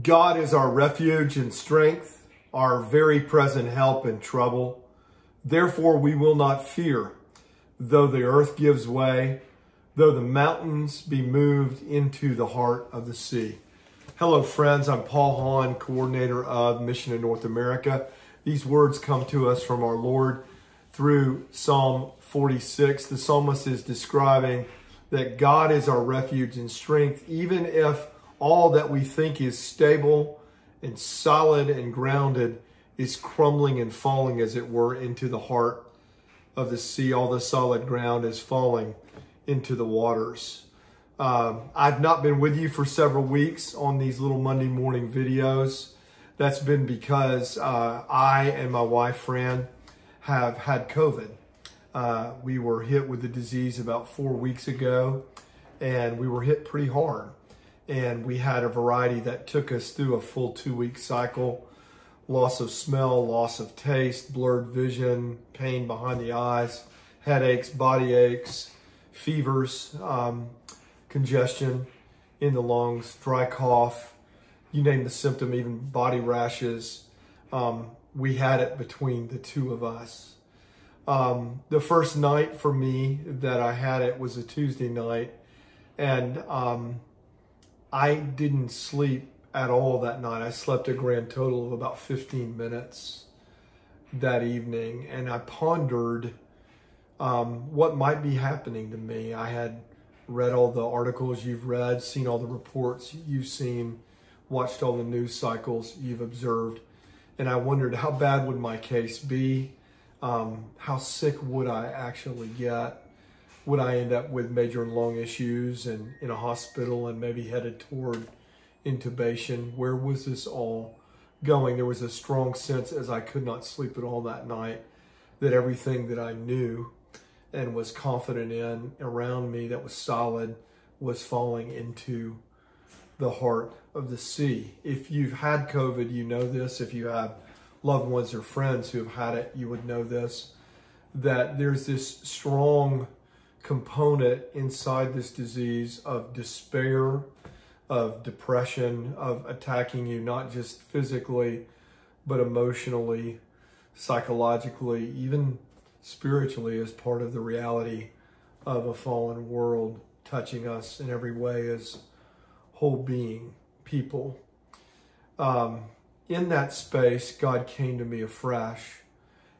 God is our refuge and strength, our very present help in trouble. Therefore we will not fear, though the earth gives way, though the mountains be moved into the heart of the sea. Hello, friends. I'm Paul Hahn, coordinator of Mission in North America. These words come to us from our Lord through Psalm 46. The psalmist is describing that God is our refuge and strength, even if all that we think is stable and solid and grounded is crumbling and falling, as it were, into the heart of the sea. All the solid ground is falling into the waters. Um, I've not been with you for several weeks on these little Monday morning videos. That's been because uh, I and my wife, Fran, have had COVID. Uh, we were hit with the disease about four weeks ago, and we were hit pretty hard and we had a variety that took us through a full two week cycle loss of smell, loss of taste, blurred vision, pain behind the eyes, headaches, body aches, fevers, um, congestion in the lungs, dry cough, you name the symptom, even body rashes. Um, we had it between the two of us. Um, the first night for me that I had it was a Tuesday night, and um, I didn't sleep at all that night. I slept a grand total of about 15 minutes that evening, and I pondered um, what might be happening to me. I had read all the articles you've read, seen all the reports you've seen, watched all the news cycles you've observed, and I wondered how bad would my case be? Um, how sick would I actually get? Would I end up with major lung issues and in a hospital and maybe headed toward intubation? Where was this all going? There was a strong sense as I could not sleep at all that night that everything that I knew and was confident in around me that was solid was falling into the heart of the sea. If you've had COVID, you know this. If you have loved ones or friends who have had it, you would know this that there's this strong component inside this disease of despair, of depression, of attacking you, not just physically, but emotionally, psychologically, even spiritually, as part of the reality of a fallen world touching us in every way as whole being people. Um, in that space, God came to me afresh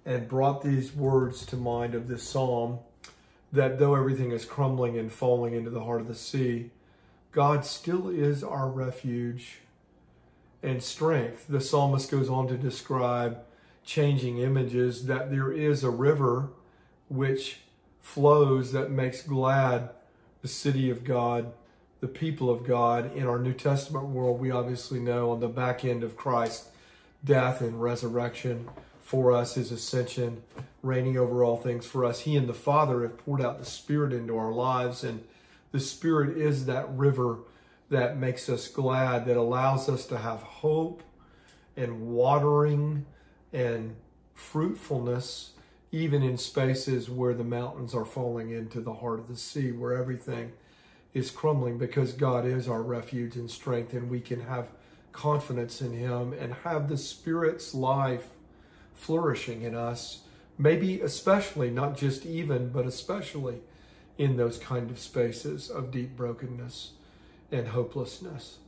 and brought these words to mind of this psalm that though everything is crumbling and falling into the heart of the sea, God still is our refuge and strength. The psalmist goes on to describe changing images that there is a river which flows that makes glad the city of God, the people of God. In our New Testament world, we obviously know on the back end of Christ's death and resurrection for us, his ascension, reigning over all things for us. He and the Father have poured out the Spirit into our lives, and the Spirit is that river that makes us glad, that allows us to have hope and watering and fruitfulness, even in spaces where the mountains are falling into the heart of the sea, where everything is crumbling, because God is our refuge and strength, and we can have confidence in Him and have the Spirit's life flourishing in us maybe especially, not just even, but especially in those kind of spaces of deep brokenness and hopelessness.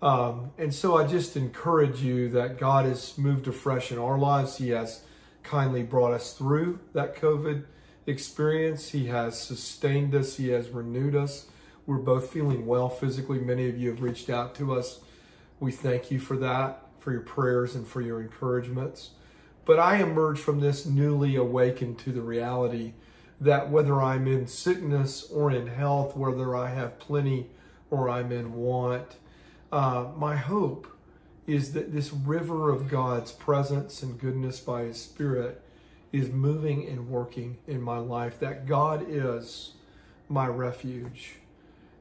Um, and so I just encourage you that God has moved afresh in our lives. He has kindly brought us through that COVID experience. He has sustained us. He has renewed us. We're both feeling well physically. Many of you have reached out to us. We thank you for that, for your prayers and for your encouragements. But I emerge from this newly awakened to the reality that whether I'm in sickness or in health, whether I have plenty or I'm in want, uh, my hope is that this river of God's presence and goodness by His Spirit is moving and working in my life, that God is my refuge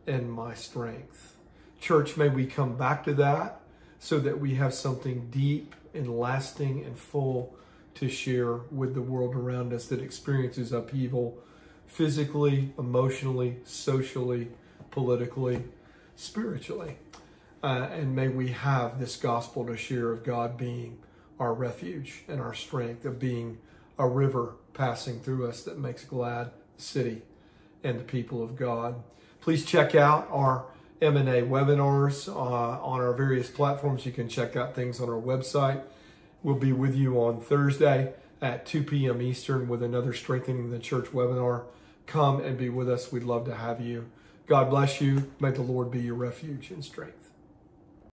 and my strength. Church, may we come back to that so that we have something deep and lasting and full to share with the world around us that experiences upheaval physically, emotionally, socially, politically, spiritually. Uh, and may we have this gospel to share of God being our refuge and our strength, of being a river passing through us that makes glad the city and the people of God. Please check out our MNA webinars uh, on our various platforms. You can check out things on our website. We'll be with you on Thursday at 2 p.m. Eastern with another Strengthening the Church webinar. Come and be with us. We'd love to have you. God bless you. May the Lord be your refuge and strength.